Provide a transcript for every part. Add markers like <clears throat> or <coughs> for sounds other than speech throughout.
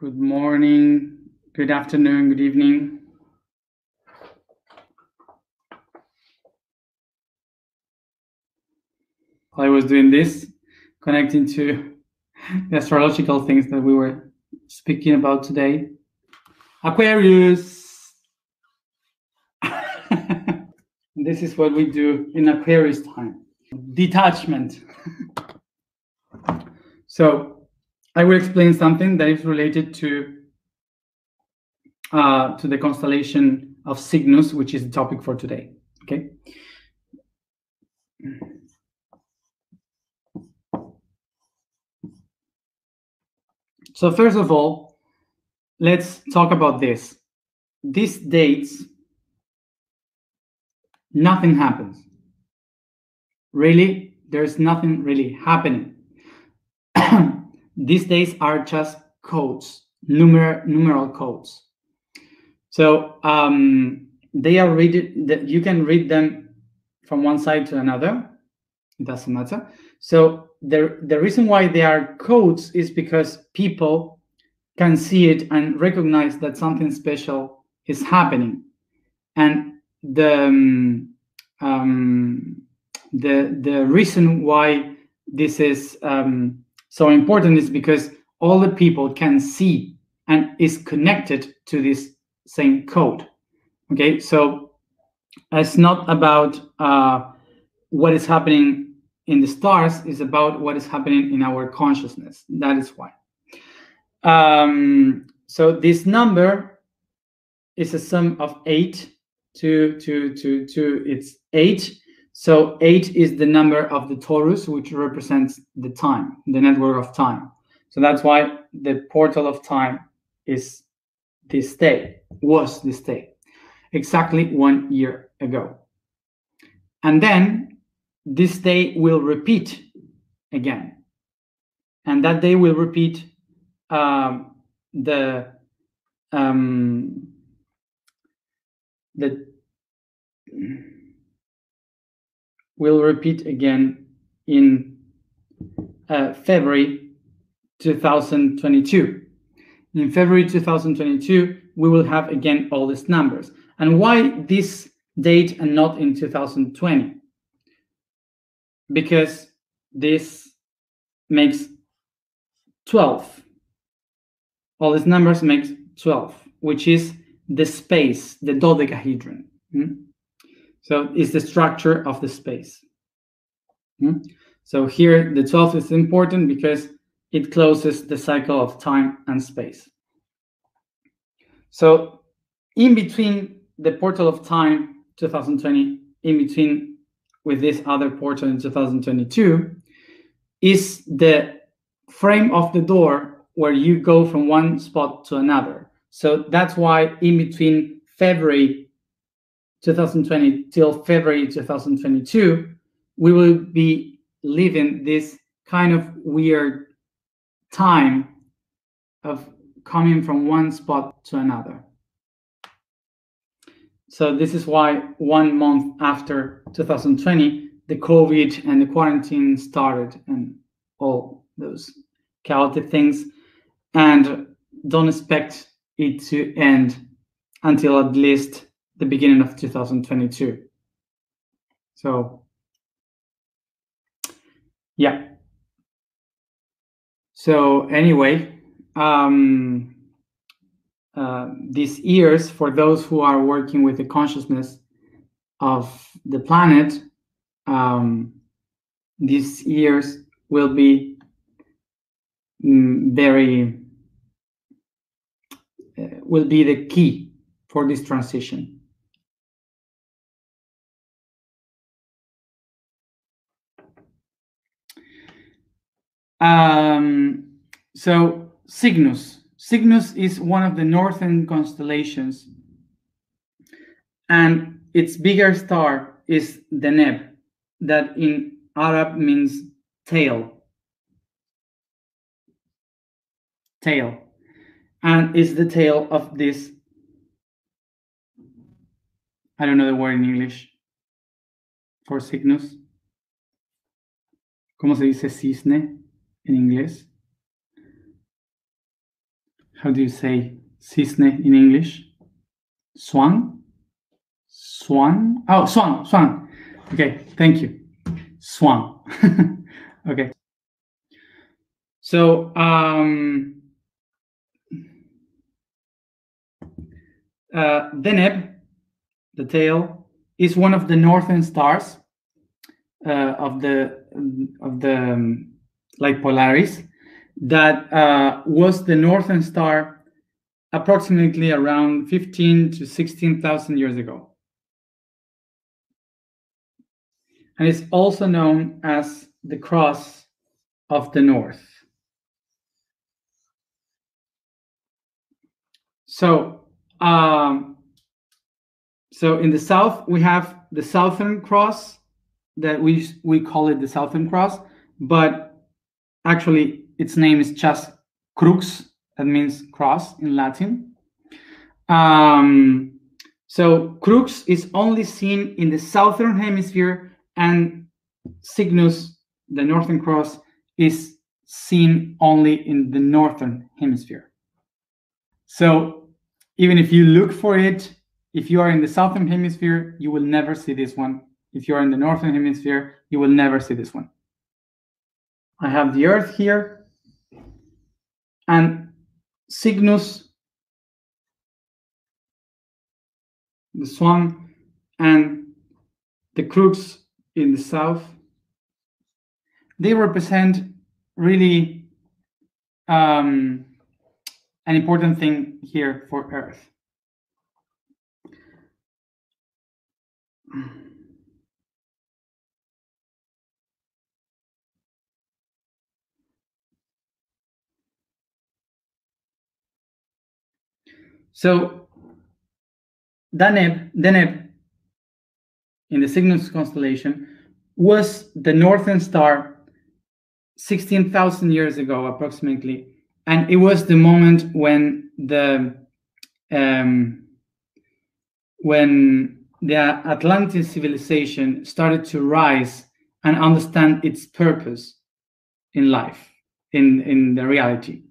Good morning, good afternoon, good evening. I was doing this, connecting to the astrological things that we were speaking about today. Aquarius. <laughs> this is what we do in Aquarius time. Detachment. <laughs> so I will explain something that is related to uh, to the constellation of Cygnus, which is the topic for today. Okay. So first of all, let's talk about this. These dates, nothing happens. Really, there's nothing really happening. <clears throat> These days are just codes, numer numeral codes. So um, they are read you can read them from one side to another. It doesn't matter. So the the reason why they are codes is because people can see it and recognize that something special is happening, and the um, um, the the reason why this is um, so important is because all the people can see and is connected to this same code. Okay, so it's not about uh, what is happening in the stars is about what is happening in our consciousness. That is why. Um, so this number is a sum of eight to to to to it's eight. So eight is the number of the torus, which represents the time, the network of time. So that's why the portal of time is this day, was this day, exactly one year ago. And then this day will repeat again. And that day will repeat um, the um, the will repeat again in uh, February 2022. In February 2022, we will have again all these numbers. And why this date and not in 2020? because this makes 12. All these numbers makes 12, which is the space, the dodecahedron. Mm? So it's the structure of the space. Mm? So here the 12 is important because it closes the cycle of time and space. So in between the portal of time 2020, in between with this other portal in 2022 is the frame of the door where you go from one spot to another. So that's why in between February 2020 till February 2022, we will be living this kind of weird time of coming from one spot to another. So this is why one month after 2020, the COVID and the quarantine started and all those chaotic things. And don't expect it to end until at least the beginning of 2022. So, yeah. So anyway, um, uh, these years for those who are working with the consciousness of the planet um, these years will be mm, very uh, will be the key for this transition um, so cygnus Cygnus is one of the northern constellations, and its bigger star is Deneb, that in Arab means tail. Tail. And is the tail of this. I don't know the word in English for Cygnus. ¿Cómo se dice cisne en inglés? how do you say cisne in English? Swan? Swan? Oh, swan, swan. Okay, thank you. Swan. <laughs> okay. So, um, uh, Deneb, the tail, is one of the northern stars uh, of the of the um, like Polaris that uh, was the northern star approximately around 15 to 16,000 years ago. And it's also known as the cross of the north. So, um, so in the south, we have the Southern Cross that we, we call it the Southern Cross, but actually its name is just crux, that means cross in Latin. Um, so crux is only seen in the southern hemisphere, and Cygnus, the northern cross, is seen only in the northern hemisphere. So even if you look for it, if you are in the southern hemisphere, you will never see this one. If you are in the northern hemisphere, you will never see this one. I have the Earth here, and Cygnus, the Swan, and the Crux in the south. They represent really um, an important thing here for Earth. So Deneb, Deneb in the Cygnus constellation was the northern star 16,000 years ago, approximately. And it was the moment when the um, when the Atlantean civilization started to rise and understand its purpose in life, in, in the reality.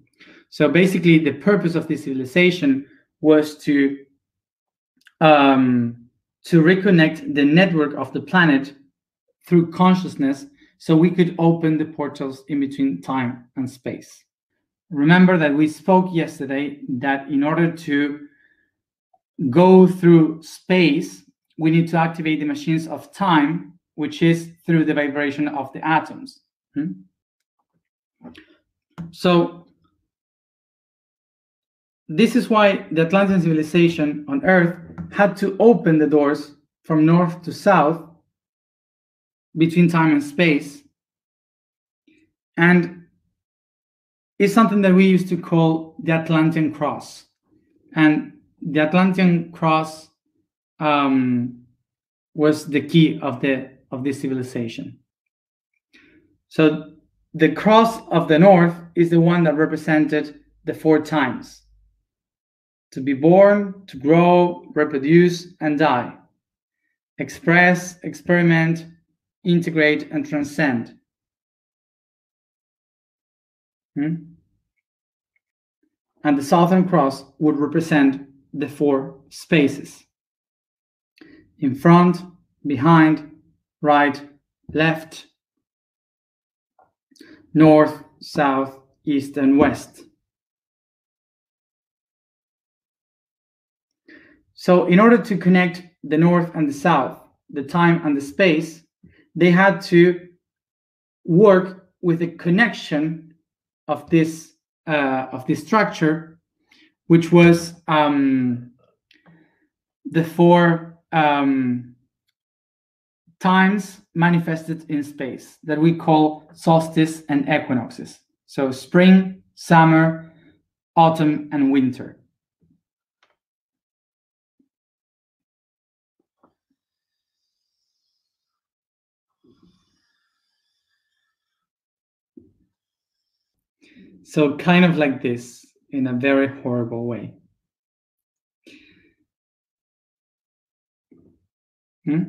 So basically, the purpose of this civilization was to um, to reconnect the network of the planet through consciousness so we could open the portals in between time and space. Remember that we spoke yesterday that in order to go through space, we need to activate the machines of time, which is through the vibration of the atoms. Hmm? So this is why the Atlantean civilization on Earth had to open the doors from north to south between time and space. And it's something that we used to call the Atlantean Cross. And the Atlantean Cross um, was the key of the of this civilization. So the cross of the north is the one that represented the four times to be born, to grow, reproduce, and die, express, experiment, integrate, and transcend. Hmm? And the Southern Cross would represent the four spaces in front, behind, right, left, north, south, east, and west. So in order to connect the north and the south, the time and the space, they had to work with a connection of this uh, of this structure, which was um, the four um, times manifested in space that we call solstice and equinoxes. So spring, summer, autumn, and winter. So, kind of like this in a very horrible way. Hmm?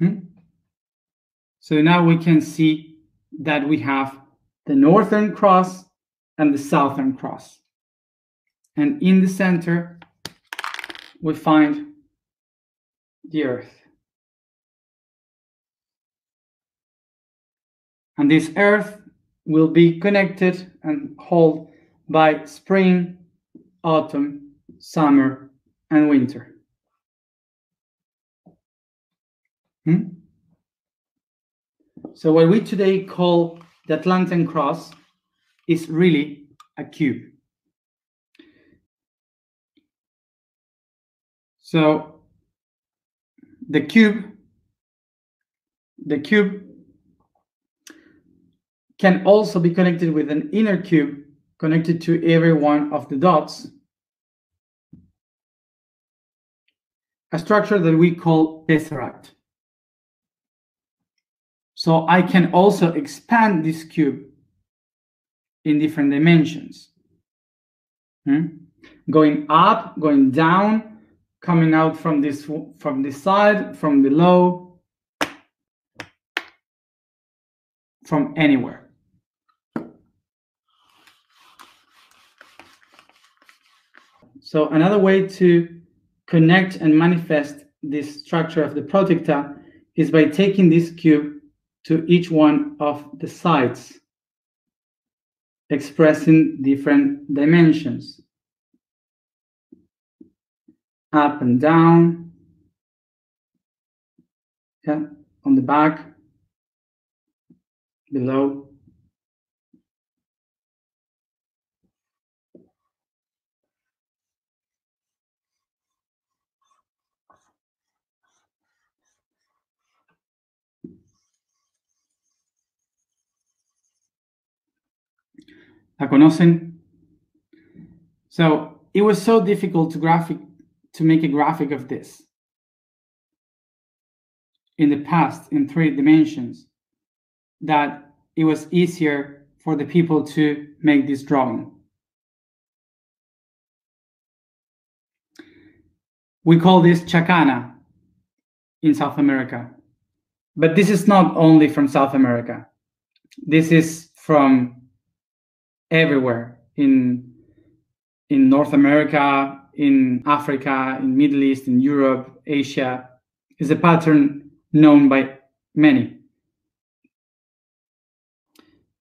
hmm? So now we can see that we have the northern cross and the southern cross. And in the center, we find the earth. And this earth will be connected and held by spring, autumn, summer, and winter. Hmm? So what we today call the Atlantean cross is really a cube. So the cube, the cube can also be connected with an inner cube connected to every one of the dots. A structure that we call tesseract. So I can also expand this cube in different dimensions. Hmm? Going up, going down, coming out from this from this side, from below, from anywhere. So another way to connect and manifest this structure of the Protiktan is by taking this cube to each one of the sides, expressing different dimensions. Up and down, yeah, on the back, below, ¿La conocen? So it was so difficult to graphic to make a graphic of this in the past in three dimensions that it was easier for the people to make this drawing. We call this chacana in South America. But this is not only from South America. This is from everywhere in in North America, in Africa, in Middle East, in Europe, Asia, is a pattern known by many.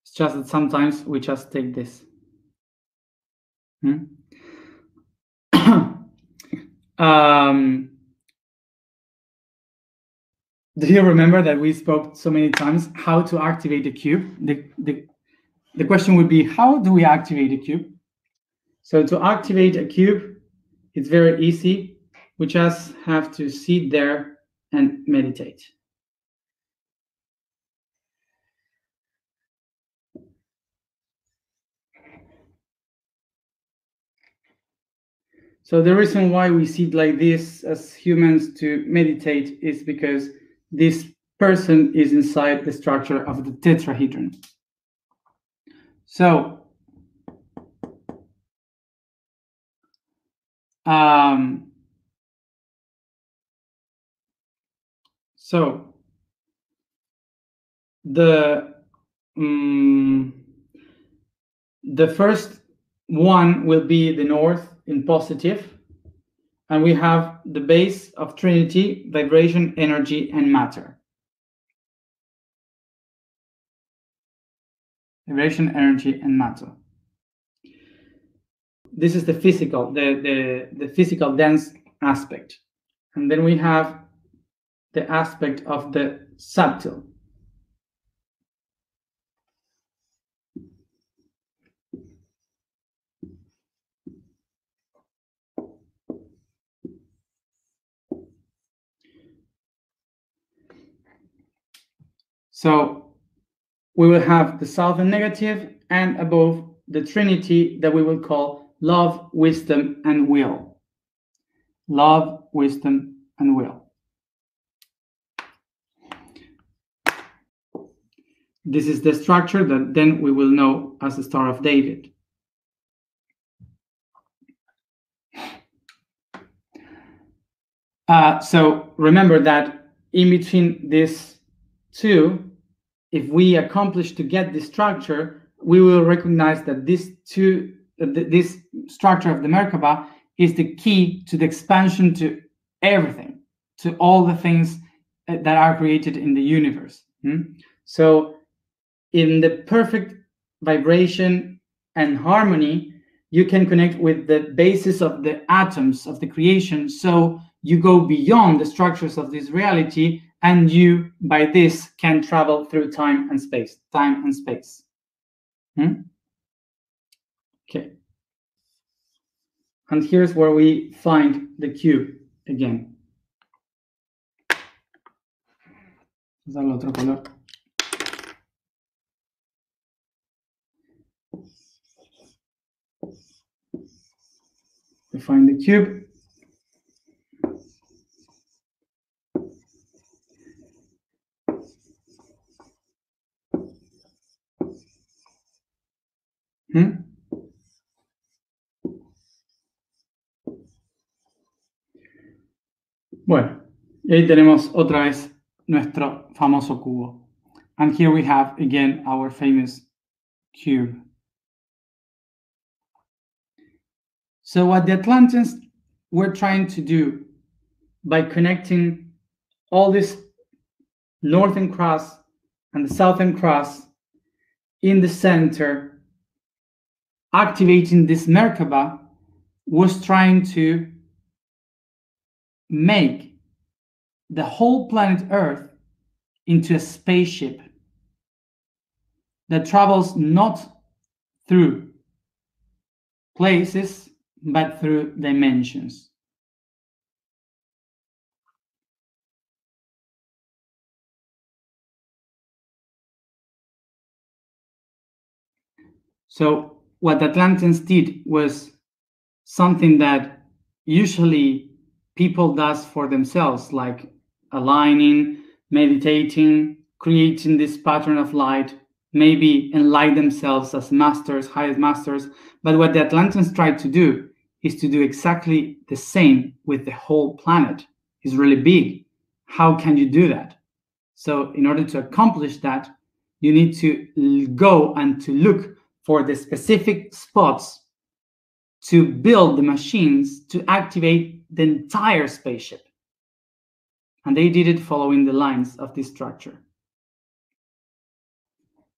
It's just that sometimes we just take this. Hmm? <coughs> um, do you remember that we spoke so many times how to activate the cube? The, the the question would be, how do we activate a cube? So to activate a cube, it's very easy. We just have to sit there and meditate. So the reason why we sit like this as humans to meditate is because this person is inside the structure of the tetrahedron. So, um, so the um, the first one will be the north in positive, and we have the base of Trinity, vibration, energy, and matter. Vibration, energy, and matter. This is the physical, the, the, the physical dense aspect. And then we have the aspect of the subtle. So we will have the southern negative and above the trinity that we will call love, wisdom, and will. Love, wisdom, and will. This is the structure that then we will know as the Star of David. Uh, so remember that in between these two, if we accomplish to get this structure, we will recognize that this two, uh, this structure of the Merkaba is the key to the expansion to everything, to all the things uh, that are created in the universe. Hmm? So, in the perfect vibration and harmony, you can connect with the basis of the atoms of the creation. So, you go beyond the structures of this reality, and you, by this, can travel through time and space. Time and space. Hmm? Okay. And here's where we find the cube again. Vamos otro find the cube. Hmm? Bueno, y ahí tenemos otra vez nuestro famoso cubo. And here we have again our famous cube. So what the Atlanteans were trying to do by connecting all this northern cross and the southern cross in the center, activating this Merkaba, was trying to make the whole planet Earth into a spaceship that travels not through places but through dimensions. So what Atlanteans did was something that usually people does for themselves, like aligning, meditating, creating this pattern of light, maybe enlighten themselves as masters, highest masters. But what the Atlanteans tried to do is to do exactly the same with the whole planet. It's really big. How can you do that? So, in order to accomplish that, you need to go and to look for the specific spots to build the machines to activate the entire spaceship. And they did it following the lines of this structure.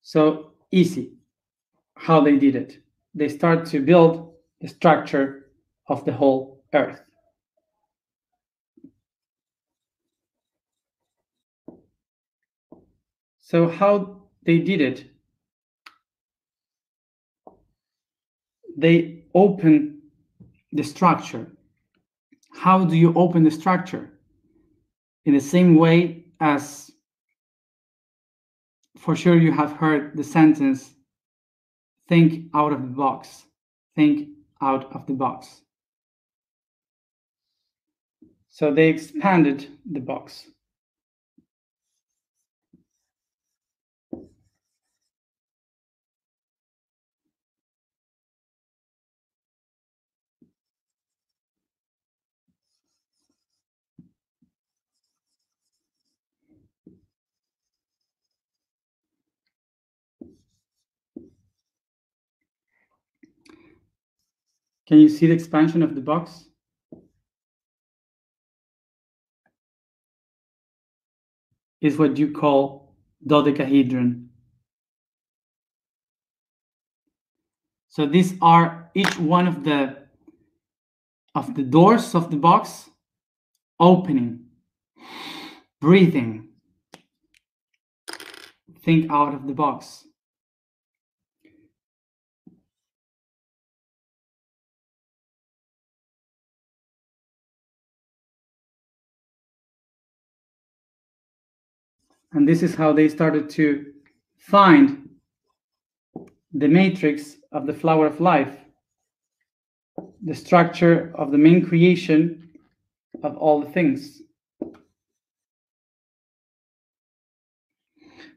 So easy how they did it. They start to build the structure of the whole Earth. So how they did it? They open the structure. How do you open the structure? In the same way as for sure you have heard the sentence think out of the box. Think out of the box. So they expanded the box. Can you see the expansion of the box? Is what you call dodecahedron. So these are each one of the of the doors of the box opening, breathing, think out of the box. And this is how they started to find the matrix of the flower of life, the structure of the main creation of all the things.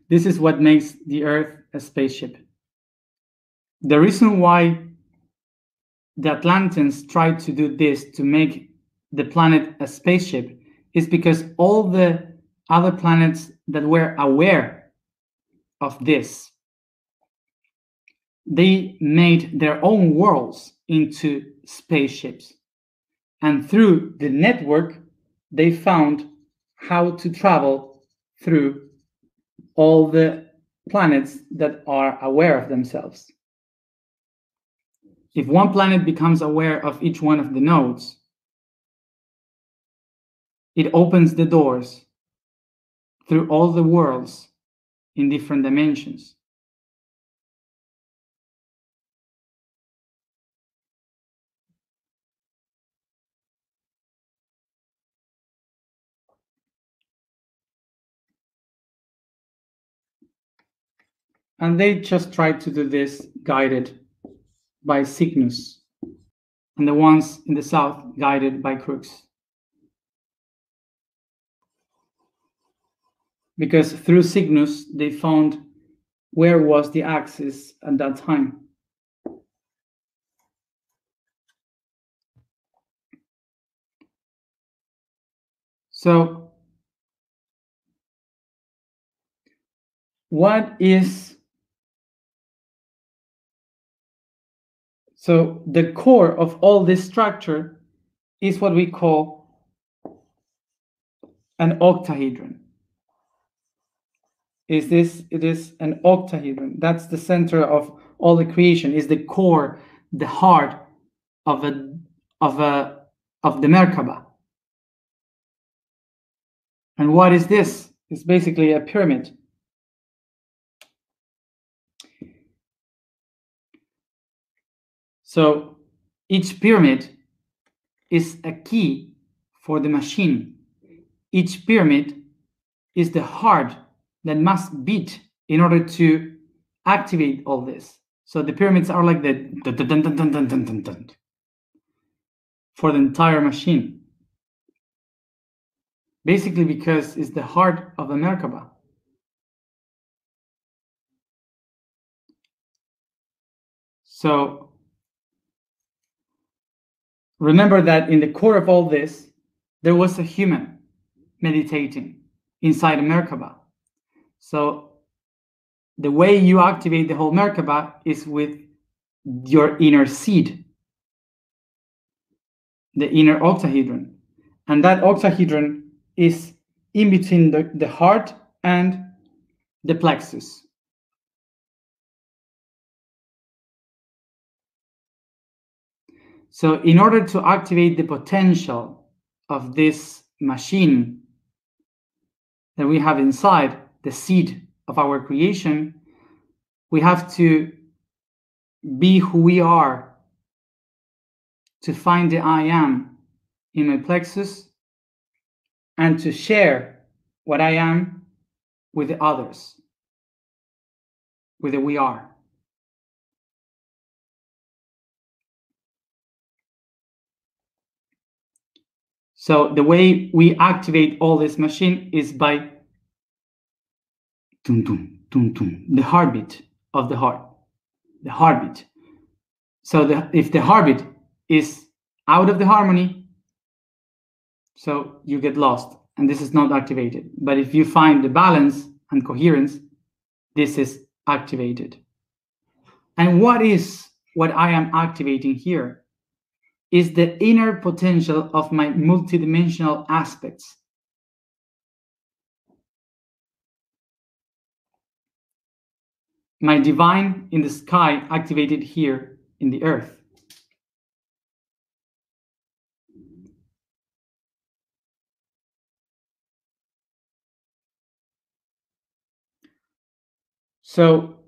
This is what makes the Earth a spaceship. The reason why the Atlanteans tried to do this to make the planet a spaceship is because all the other planets that were aware of this. They made their own worlds into spaceships. And through the network, they found how to travel through all the planets that are aware of themselves. If one planet becomes aware of each one of the nodes, it opens the doors through all the worlds in different dimensions. And they just tried to do this guided by Cygnus, and the ones in the south guided by Crux. Because through Cygnus, they found where was the axis at that time. So, what is So the core of all this structure is what we call an octahedron. Is this it is an octahedron. That's the center of all the creation, is the core, the heart of a of a of the Merkaba. And what is this? It's basically a pyramid. So each pyramid is a key for the machine. Each pyramid is the heart that must beat in order to activate all this. So the pyramids are like the dun, dun, dun, dun, dun, dun, dun, for the entire machine. Basically, because it's the heart of the Merkaba. So remember that in the core of all this, there was a human meditating inside a Merkaba. So the way you activate the whole Merkaba is with your inner seed, the inner octahedron. And that octahedron is in between the, the heart and the plexus. So in order to activate the potential of this machine that we have inside, the seed of our creation, we have to be who we are to find the I am in my plexus and to share what I am with the others, with the we are. So the way we activate all this machine is by tum, tum, tum, tum, the heartbeat of the heart, the heartbeat. So the, if the heartbeat is out of the harmony, so you get lost and this is not activated. But if you find the balance and coherence, this is activated. And what is what I am activating here? is the inner potential of my multidimensional aspects. My divine in the sky activated here in the earth. So,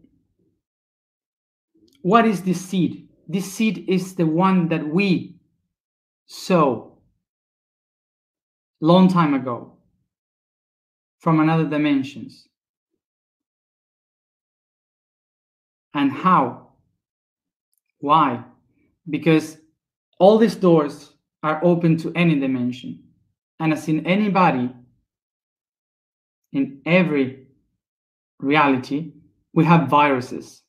what is this seed? This seed is the one that we sow long time ago, from another dimensions. And how? Why? Because all these doors are open to any dimension. And as in anybody, in every reality, we have viruses.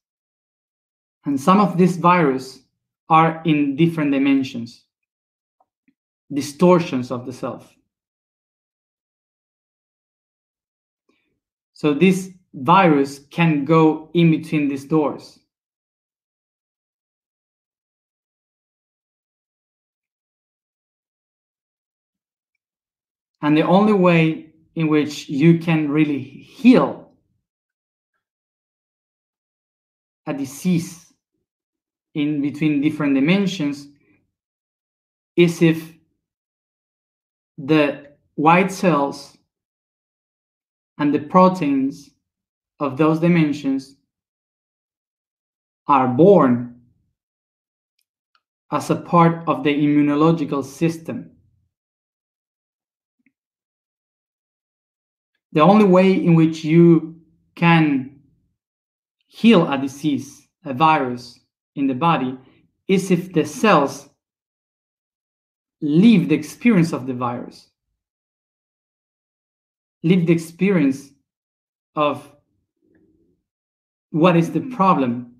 And some of these viruses are in different dimensions distortions of the self. So this virus can go in between these doors. And the only way in which you can really heal a disease in between different dimensions is if the white cells and the proteins of those dimensions are born as a part of the immunological system. The only way in which you can heal a disease, a virus in the body, is if the cells live the experience of the virus, live the experience of what is the mm-hmm. problem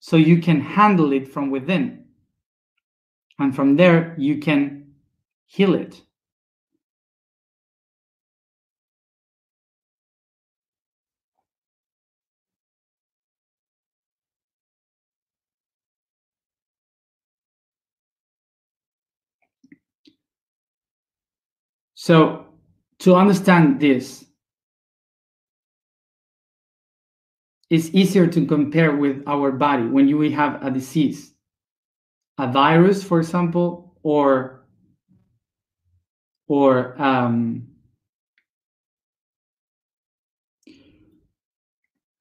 so you can handle it from within. And from there, you can heal it. So, to understand this, it's easier to compare with our body when you have a disease, a virus, for example, or or um,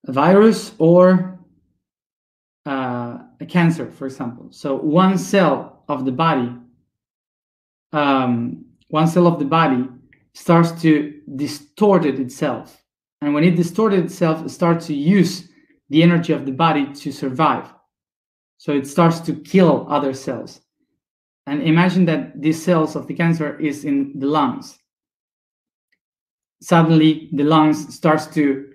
a virus or uh, a cancer, for example. So one cell of the body, um, one cell of the body starts to distort it itself and when it distorted itself, it starts to use the energy of the body to survive. So it starts to kill other cells. And imagine that these cells of the cancer is in the lungs. Suddenly the lungs starts to,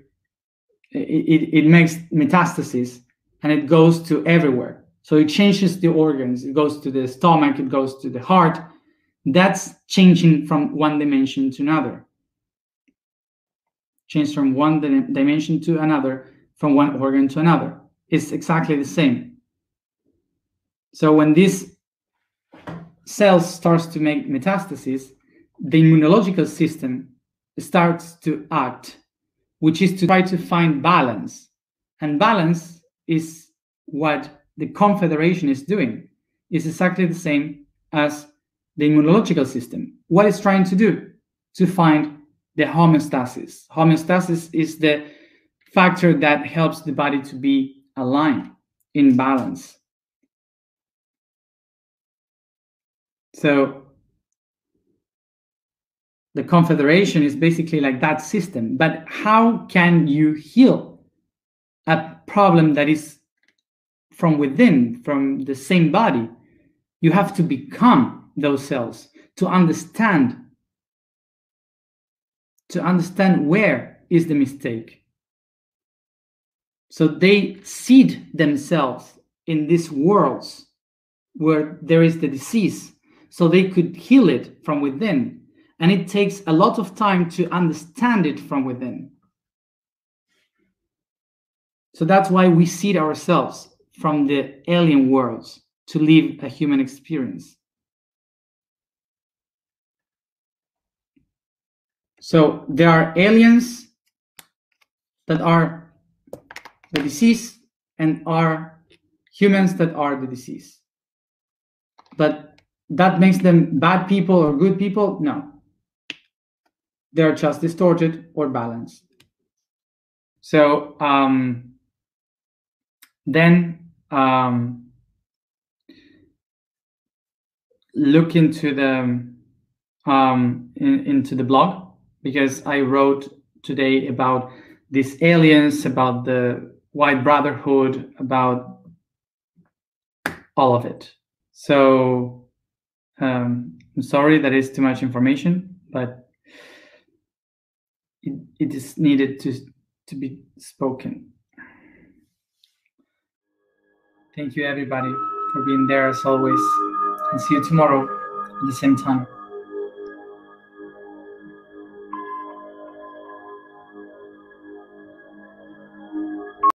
it, it makes metastasis and it goes to everywhere. So it changes the organs. It goes to the stomach, it goes to the heart. That's changing from one dimension to another change from one dimension to another, from one organ to another. It's exactly the same. So when this cells starts to make metastases, the immunological system starts to act, which is to try to find balance. And balance is what the confederation is doing. It's exactly the same as the immunological system. What it's trying to do? To find the homeostasis. Homeostasis is the factor that helps the body to be aligned in balance. So the confederation is basically like that system. But how can you heal a problem that is from within, from the same body? You have to become those cells to understand to understand where is the mistake. So they seed themselves in these worlds where there is the disease, so they could heal it from within. And it takes a lot of time to understand it from within. So that's why we seed ourselves from the alien worlds to live a human experience. So there are aliens that are the disease and are humans that are the disease. But that makes them bad people or good people? No. They're just distorted or balanced. So um, then um, look into the um, in, into the blog because I wrote today about these aliens, about the White Brotherhood, about all of it. So um, I'm sorry that is too much information, but it, it is needed to to be spoken. Thank you everybody for being there as always, and see you tomorrow at the same time.